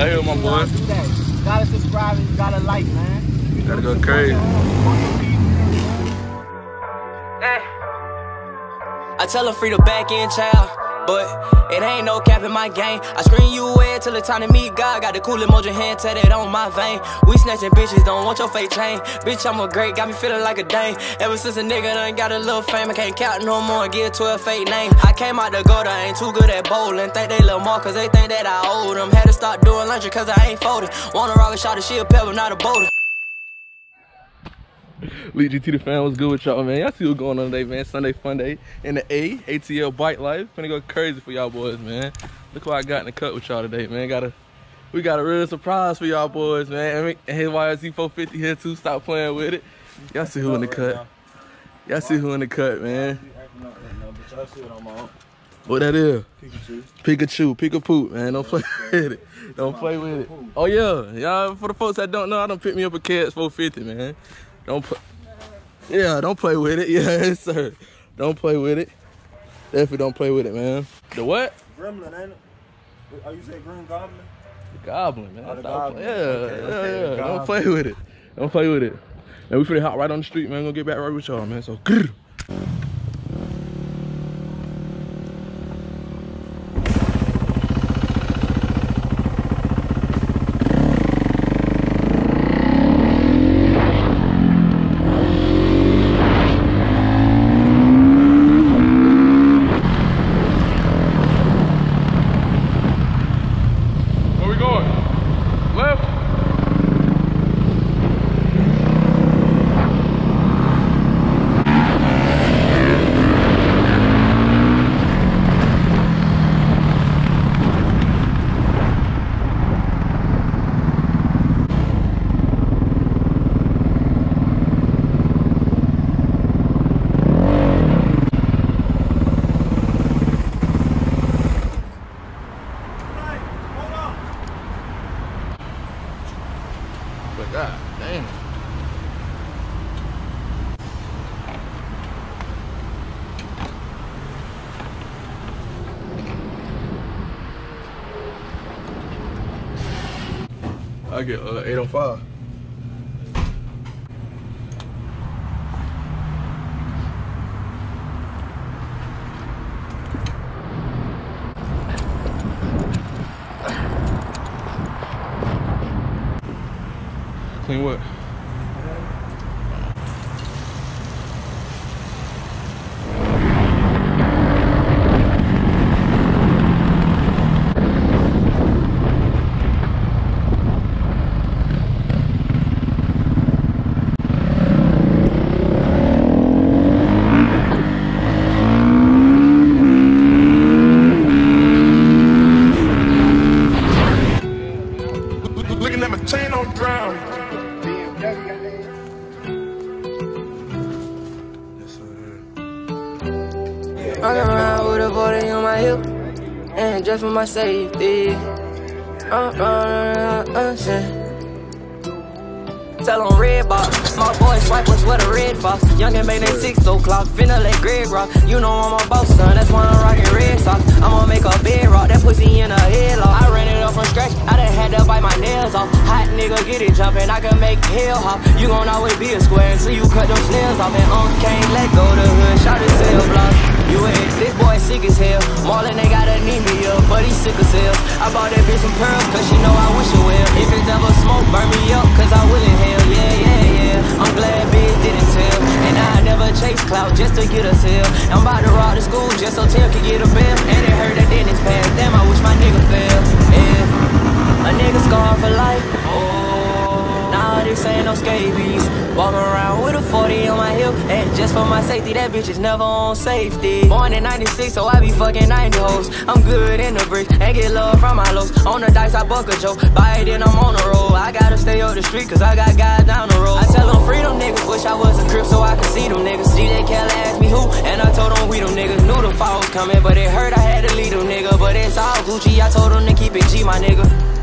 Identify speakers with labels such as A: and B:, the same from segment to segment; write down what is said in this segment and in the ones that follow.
A: Hey, my boy.
B: Do that. You gotta subscribe and you gotta like, man. You
A: Gotta go crazy.
C: I tell her free the back end child, but it ain't no cap in my game. I screen you away till it's time to meet God. Got the cool emoji hand tatted on my vein. We snatching bitches, don't want your fake chain. Bitch, I'm a great, got me feeling like a dame. Ever since a nigga done got a little fame, I can't count no more and to a fake name. I came out the gutter, ain't too good at bowling. Think they little more cause they think that I owe them. Had to start doing lunch cause I ain't folded. Wanna rock a shot of shit, pebble, not a boulder.
A: Leek GT the fan, what's good with y'all, man? Y'all see what's going on today, man. Sunday fun day in the A, ATL Bike Life. Finna go crazy for y'all boys, man. Look what I got in the cut with y'all today, man. Got a, we got a real surprise for y'all boys, man. His YSC 450 here too. Stop playing with it. Y'all see who in the cut. Y'all see who in the cut, man. What that is? Pikachu, Pikachu, man. Don't play with it. Don't play with it. Oh yeah, y'all. For the folks that don't know, I don't pick me up a Cats 450, man. Don't play. Yeah, don't play with it. Yeah, sir. Don't play with it. Definitely don't play with it, man. The what?
D: Gremlin, ain't it? Oh, you saying Green Goblin?
A: The goblin, man.
D: Oh, the goblin.
A: Yeah,
D: Okay,
A: yeah,
D: okay,
A: yeah.
D: the
A: Don't play with it. Don't play with it. And we finna hop right on the street, man. Gonna get back right with y'all, man. So, I get uh, 805.
C: 40 on my hip, and just for my safety. Uh, uh, shit. Tell on red box, my boy swipe us with a red fox. Young and make that six o'clock, finna let Greg rock. You know I'm a boss son, that's why I'm rocking red socks. I'ma make a bed rock, that pussy in a headlock. I ran it up from scratch, I done had to bite my nails off. Hot nigga, get it jumping, I can make hell hop. You gon' always be a square until you cut them snails off. And um, can't let go the hood, shot his cell block. You ain't, this boy sick as hell. Marlon, they me up, but he sick as hell. I bought that bitch some pearls, cause she know I wish her well. If it's ever smoke, burn me up, cause I will in hell. Yeah, yeah, yeah. I'm glad bitch didn't tell. And I never chase clout just to get us here. I'm about to rock the school just so Tim can get a bill. And it hurt that dentist pass. Damn, I wish my nigga fell. Yeah. A nigga scarred for life. This ain't no scabies. Walk around with a 40 on my hip. And just for my safety, that bitch is never on safety. Born in 96, so I be fucking 90 hoes. I'm good in the bricks and get love from my lows. On the dice, I buck a joke. Buy it, then I'm on the road. I gotta stay up the street, cause I got guys down the road. I tell them freedom niggas, wish I was a crip so I could see them niggas. DJ Khaled asked me who, and I told them we them niggas. Knew the fall was coming, but it hurt, I had to leave them nigga. But it's all Gucci, I told them to keep it G, my nigga.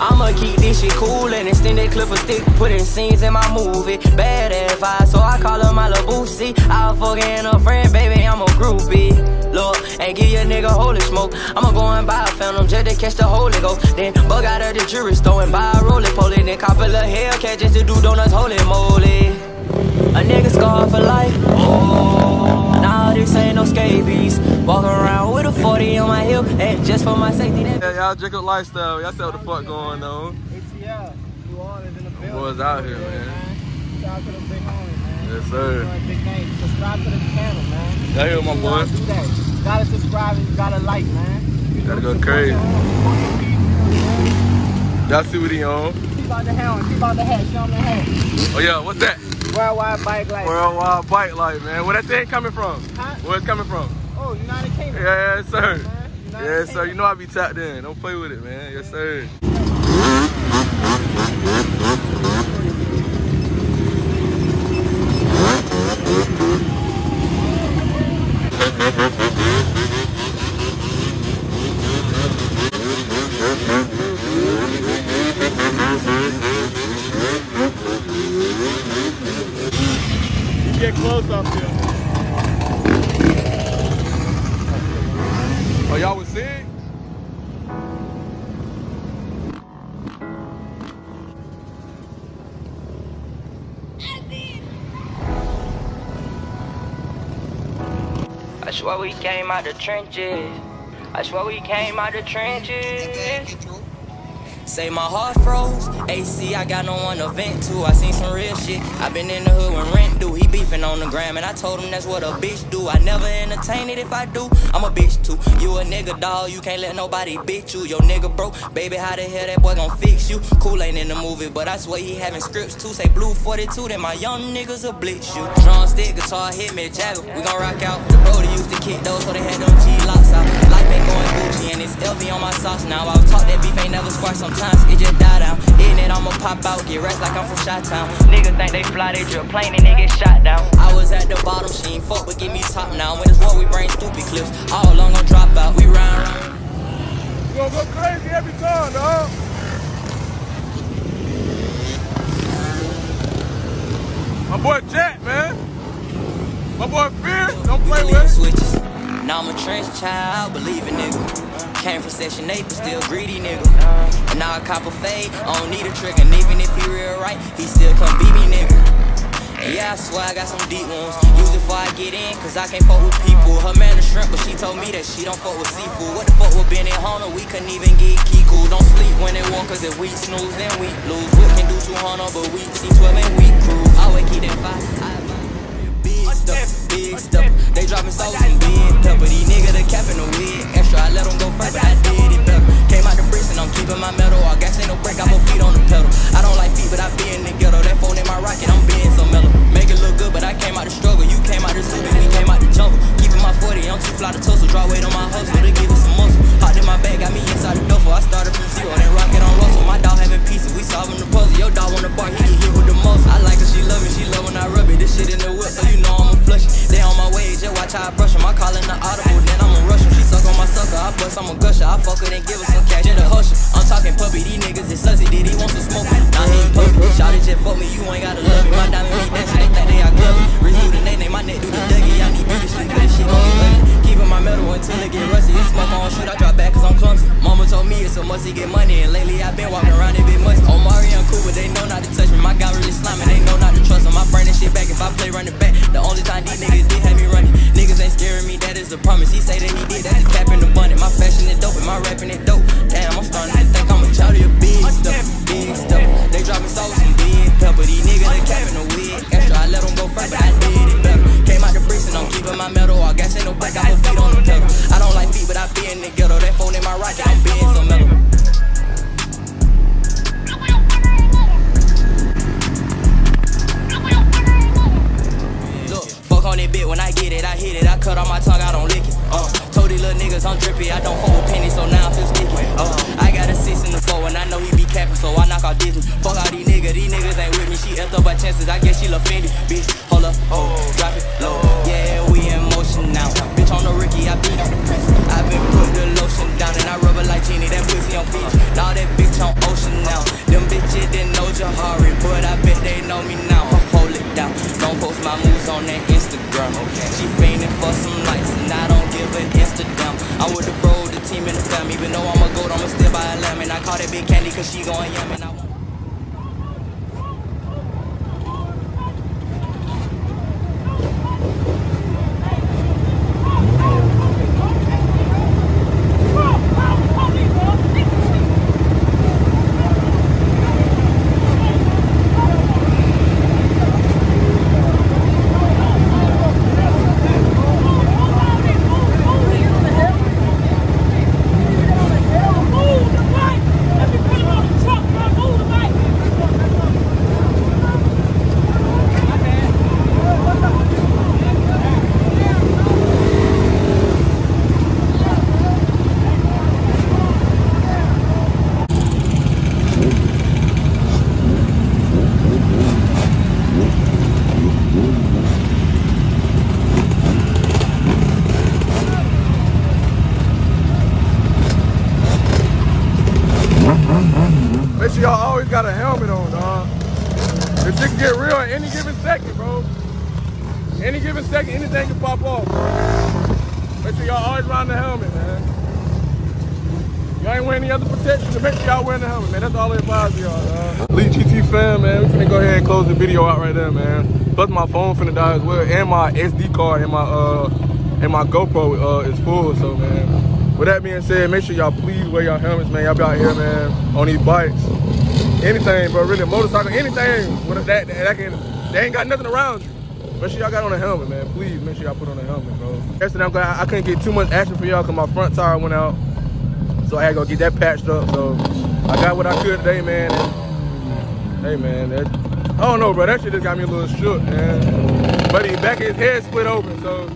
C: I'ma keep this shit cool and extend that clip of stick, putting scenes in my movie. Bad ass vibe, so I call her my boosie. I'll fucking a friend, baby, I'm a groupie. Look, and give your nigga holy smoke. I'ma go and buy a phantom just to catch the Holy Ghost. Then bug out of the jury store and buy a roly poly. Then cop a little Hellcat to do donuts, holy moly. A nigga scarred for life. Oh, nah, this ain't no scabies. Walking around with a 40 on my hip, and just for my safety. That
A: Yeah, y'all Jacob lifestyle. Y'all see what the fuck going on.
B: ATL, New Orleans in the building.
A: Boys out here,
B: Yeah,
A: man.
B: Shout out to the big homie, man.
A: Yes, sir.
B: Doing Big name. Subscribe to the channel, man.
A: Y'all hear my
B: You
A: boy?
B: gotta do that. Gotta subscribe and you gotta like, man. You
A: Gotta go crazy.
B: your own, support your people, man.
A: Y'all see what he on?
B: Keep out the hat, keep out the hat, show 'em the hat.
A: Oh yeah, what's that?
B: Worldwide bike life.
A: Worldwide Bike Life, man. Where that thing coming from?
B: Huh?
A: Where it's coming from?
B: Oh, United Kingdom.
A: Yeah, yes, sir.
B: Man, United
A: Yes, sir. You know I be tapped in. Don't play with it, man. Yes, sir.
D: Close up here.
A: Oh, y'all was sick?
C: I swear we came out the trenches. I swear we came out the trenches. Say my heart froze. AC, I got no one to vent to. I seen some real shit. I been in the hood when rent do. He beefing on the gram, and I told him that's what a bitch do. I never entertain it if I do. I'm a bitch too. You a nigga dog. You can't let nobody bitch you. Your nigga broke. Baby, how the hell that boy gon' fix you? Cool ain't in the movie, but I swear he having scripts too. Say blue 42, then my young niggas will blitz you. Drum stick, guitar, hit me, Jagger. We gon' rock out. The Brody used to kick those, so they had them G-locks out. Life ain't going Gucci, and it's LV on my socks now. I was taught that beef ain't never squash. Sometimes it just die down. In it, I'ma pop out, get rest like I'm from Chi-Town. Niggas think they fly, they drip plane and they get shot down. I was at the bottom, she ain't fuck, but give me top now. When it's war, we bring stupid clips. All along gon' drop out, we round round.
A: You gonna go crazy every time, dog. My boy Jack, man. My boy Fear, don't play
C: Believe in
A: with it.
C: switches. Now I'm a trench child, believe in nigga. Came from section 8, but still greedy nigga. And now I cop a fade, I don't need a trigger. And even if he real right, he still come beat me nigga. Yeah, I swear I got some deep wounds. Use it before I get in, cause I can't fuck with people. Her man a shrimp, but she told me that she don't fuck with seafood. What the fuck with Ben and Hunter? We couldn't even get cool. Don't sleep when they walk, cause if we snooze, then we lose. We can do 200, but we see 12 and we cruise. I always keep that five. I- stuff, big stuff. They dropping sauce and big pepper. These niggas they capping the wig. Extra, I let them go first, but I did it better. Came out the bricks and I'm keeping my metal. All gas ain't no break, I put feet on the pedal. I don't like feet, but I be in the ghetto. That phone in my rocket, I'm being so mellow. Make it look good, but I came out the struggle. You came out the zoo, we came out the jungle. Keeping my 40, I'm too fly to tussle. Draw weight on my hustle to give it some muscle. Hopped in my bag, got me inside the duffel. I started from zero, then rocket on Russell. My dog having pieces, we solving the puzzle. Your dog on the bar, he get hit with the muscle. I like her, she love me, she love when I rub it. This shit in the whip, so you know I'ma my way, just watch how I brush 'em. I call in the audible, then I'ma rush 'em. She suck on my sucker, I bust, I'm a gusher. I fuck her, then give her some cash, just a husher. I'm talking puppy, these niggas is sussy. Did he want some smoke? Nah, he ain't puppy. Shawty just fuck me, you ain't gotta love me. My diamond be dancing, they think they are me. Wrist do the name, my neck do the dougie. I need bigger shit, cause this shit gon' get ugly. My metal until it get rusty. It's smoke on shoot, I drop back cause I'm clumsy. Mama told me it's a must, get money. And lately I've been walking around it bit musty. Omari and cool, but they know not to touch me. My guy really slimy, they know not to trust him. I burn this shit back if I play run it back. The only time these niggas did have me running. Niggas ain't scaring me, that is a promise. He say that he did, that's the cap in the bunny. My fashion is dope and my rapping is dope. Damn, I'm starting to think I'm a child of your big stuff, big stuff. They dropping sauce and big pepper. These niggas they capping the wig. Extra, I let them go first, but I chances, I guess she love Fendi. Bitch, hold up, oh, drop it low. Yeah, we in motion now. Bitch, on the Ricky, I beat on the press. i been put the lotion down and I rub it like Genie, that pussy on feet. Now that bitch on ocean now. Them bitches didn't know Jahari, but I bet they know me now. I Hold it down. Don't post my moves on that Instagram. She fainting for some likes and I don't give an Instagram. I'm with the bro, the team, and the fam. Even though I'm a goat, I'ma still by a lemon. I call that big candy cause she going
A: yummin'. This shit can get real at any given second, bro. Any given second, anything can pop off, bro. Make sure y'all always round the helmet, man. Y'all ain't wearing any other protection, so make sure y'all wearing the helmet, man. That's all I advise y'all, dog. Elite GT fam, man. We finna go ahead and close the video out right there, man. Plus my phone finna die as well, and my SD card and my uh and my GoPro uh is full, so man. With that being said, make sure y'all please wear y'all helmets, man. Y'all be out here, man, on these bikes. Anything, bro, really, a motorcycle, anything with that, that, can, they ain't got nothing around you. Make sure y'all got on a helmet, man. Please make sure y'all put on a helmet, bro. Yesterday, I'm glad I couldn't get too much action for y'all because my front tire went out. So I had to go get that patched up. So I got what I could today, man. And, hey, man, that, I don't know, bro. That shit just got me a little shook, man. But he back his head split open, so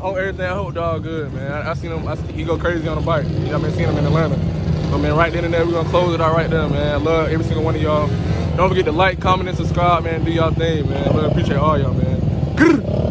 A: Oh, everything I hope dog good, man. I, I seen him, I, he go crazy on the bike. I've been seeing him in Atlanta. But mean, right then and there, we're gonna close it out right there, man. I love every single one of y'all. Don't forget to like, comment, and subscribe, man. Do y'all thing, man. Love, appreciate all y'all, man.